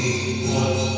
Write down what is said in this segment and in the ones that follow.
what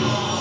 Lord.